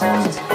soft.